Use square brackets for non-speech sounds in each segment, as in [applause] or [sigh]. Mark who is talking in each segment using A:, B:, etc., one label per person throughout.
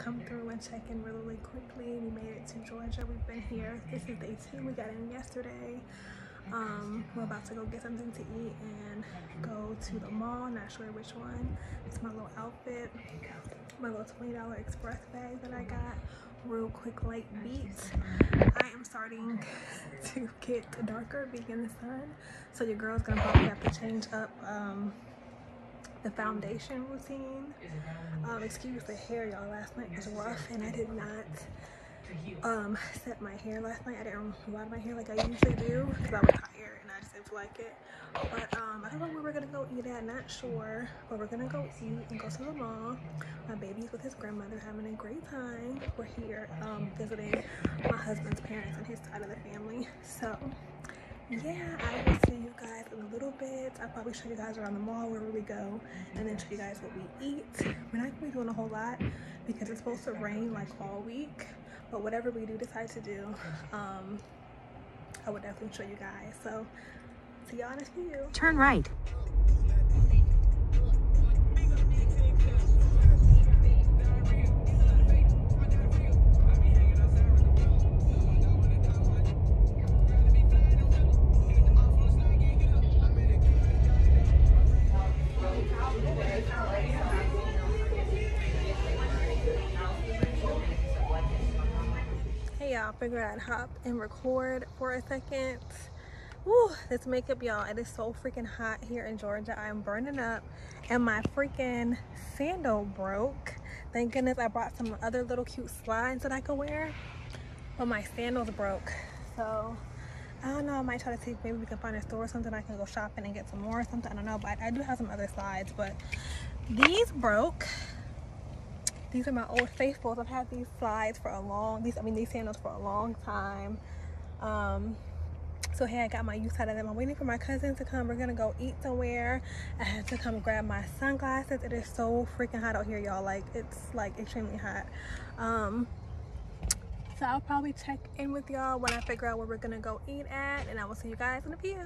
A: come through and check in really, really quickly. We made it to Georgia. We've been here. This is day two. We got in yesterday. Um, we're about to go get something to eat and go to the mall. Not sure which one. It's my little outfit. My little $20 express bag that I got. Real quick light beat. I am starting [laughs] to get darker being in the sun. So your girl's gonna probably have to change up um, the foundation routine. Um, excuse the hair, y'all. Last night was rough, and I did not um, set my hair last night. I didn't ride my hair like I usually do because I was tired and I just didn't feel like it. But um, I don't know where we're gonna go eat at. Not sure, but we're gonna go eat and go to the mall. My baby's with his grandmother, having a great time. We're here um, visiting my husband's parents and his side of the family. So yeah, I will see you guys in a little bit. I'll probably show you guys around the mall where we go and then show you guys what we eat. We're not gonna be doing a whole lot because it's supposed to rain like all week. But whatever we do decide to do, um, I would definitely show you guys. So see y'all in a few.
B: Turn right.
A: Y'all, figured I'd hop and record for a second. Woo, this makeup, y'all, it is so freaking hot here in Georgia. I'm burning up and my freaking sandal broke. Thank goodness I brought some other little cute slides that I could wear, but my sandals broke. So I don't know, I might try to see if maybe we can find a store or something I can go shopping and get some more or something. I don't know, but I do have some other slides, but these broke these are my old faithfuls. I've had these slides for a long, these I mean these sandals for a long time. Um, so hey, I got my use out of them. I'm waiting for my cousin to come. We're gonna go eat somewhere. I had to come grab my sunglasses. It is so freaking hot out here, y'all. Like it's like extremely hot. Um, so I'll probably check in with y'all when I figure out where we're gonna go eat at, and I will see you guys in a few.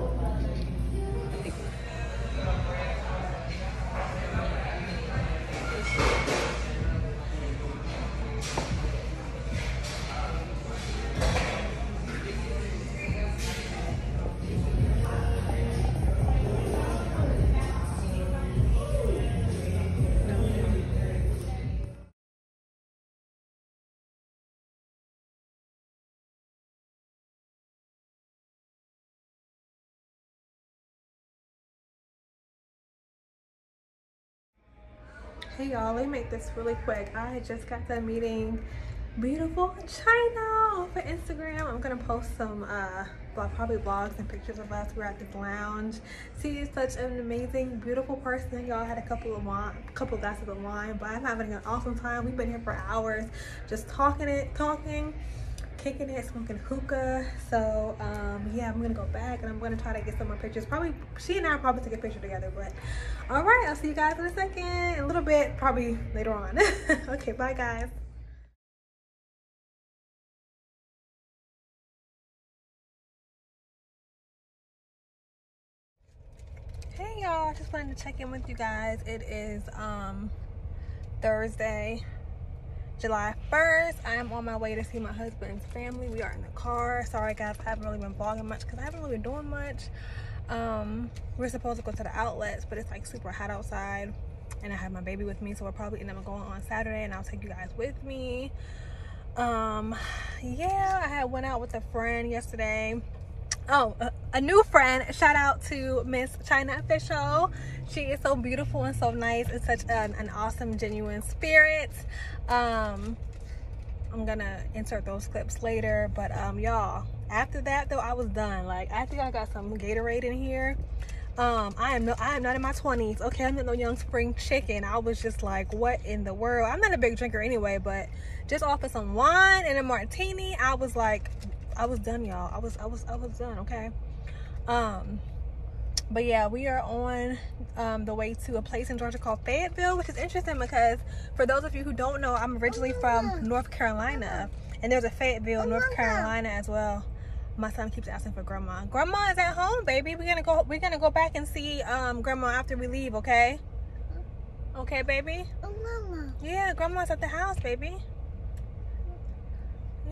B: entire
A: Hey y'all, let me make this really quick. I just got done meeting beautiful Chyna of Instagram. I'm gonna post some uh probably vlogs and pictures of us. We're at this lounge. She is such an amazing, beautiful person. Y'all had a couple of wine, couple glasses of wine, but I'm having an awesome time. We've been here for hours, just talking it, talking kicking it, smoking hookah. So um, yeah, I'm gonna go back and I'm gonna try to get some more pictures. Probably she and I probably take a picture together. But all right, I'll see you guys in a second. A little bit, probably later on. [laughs] okay, bye guys. Hey y'all, just wanted to check in with you guys. It is um Thursday. July 1st. I am on my way to see my husband's family. We are in the car. Sorry guys, I haven't really been vlogging much because I haven't really been doing much. Um, we're supposed to go to the outlets, but it's like super hot outside. And I have my baby with me, so we're probably ending up going on Saturday and I'll take you guys with me. Um, yeah, I had went out with a friend yesterday. Oh, a, new friend. Shout out to Miss Chyna Official. She is so beautiful and so nice and such an, an awesome, genuine spirit. Um, I'm gonna insert those clips later. But um, y'all, after that though, I was done. Like I think I got some Gatorade in here. Um, I am no, I am not in my 20s. Okay, I'm not no young spring chicken. I was just like, what in the world? I'm not a big drinker anyway, but just off of some wine and a martini, I was like, I was done, y'all. I was, I was, I was done. Okay. Um, but yeah we are on um, the way to a place in georgia called fayetteville which is interesting because for those of you who don't know i'm originally from north carolina and there's a fayetteville north carolina as well my son keeps asking for grandma grandma is at home baby we're gonna go we're gonna go back and see um, grandma after we leave okay okay baby yeah grandma's at the house baby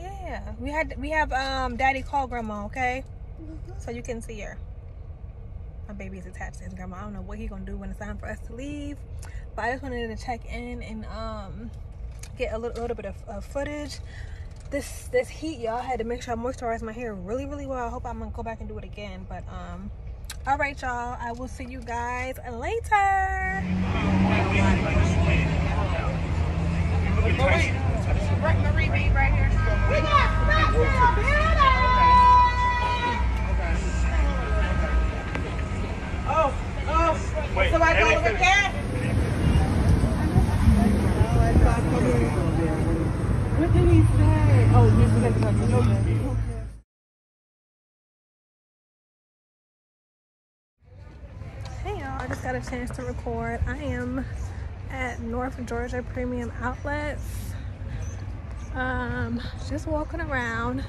A: yeah we had we have um daddy call grandma okay so you can see her my baby is attached to his grandma. I don't know what he's gonna do when it's time for us to leave. But I just wanted to check in and um, get a little, little bit of, of footage. This this heat, y'all, had to make sure I moisturize my hair really, really well. I hope I'm gonna go back and do it again. But um, all right, y'all. I will see you guys later. Marie, right here.
C: Oh, oh. Wait, so I go with that? What did he say? Oh, he's going to come
A: Hey y'all, just got a chance to record. I am at North Georgia Premium Outlets. Um, just walking around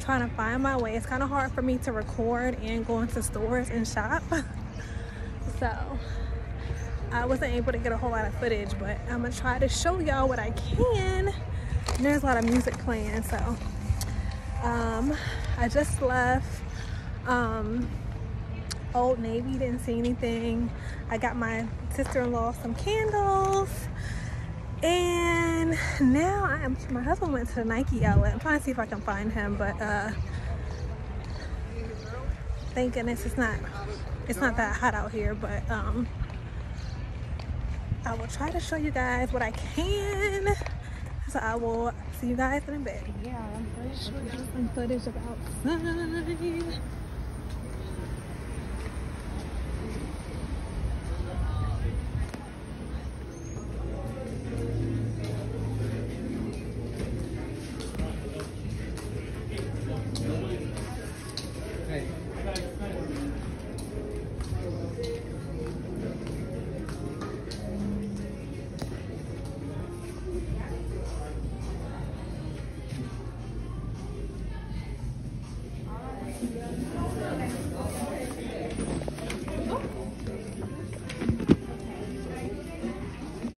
A: trying to find my way. It's kind of hard for me to record and go into stores and shop. [laughs] so I wasn't able to get a whole lot of footage, but I'm gonna try to show y'all what I can. And there's a lot of music playing, so um, I just left um, Old Navy, didn't see anything. I got my sister-in-law some candles. And now I am, my husband went to the Nike outlet. I'm trying to see if I can find him, but uh, thank goodness it's not, it's not that hot out here, but um, I will try to show you guys what I can. So I will see you guys in a bit. Yeah, I'm pretty sure there's some footage of outside.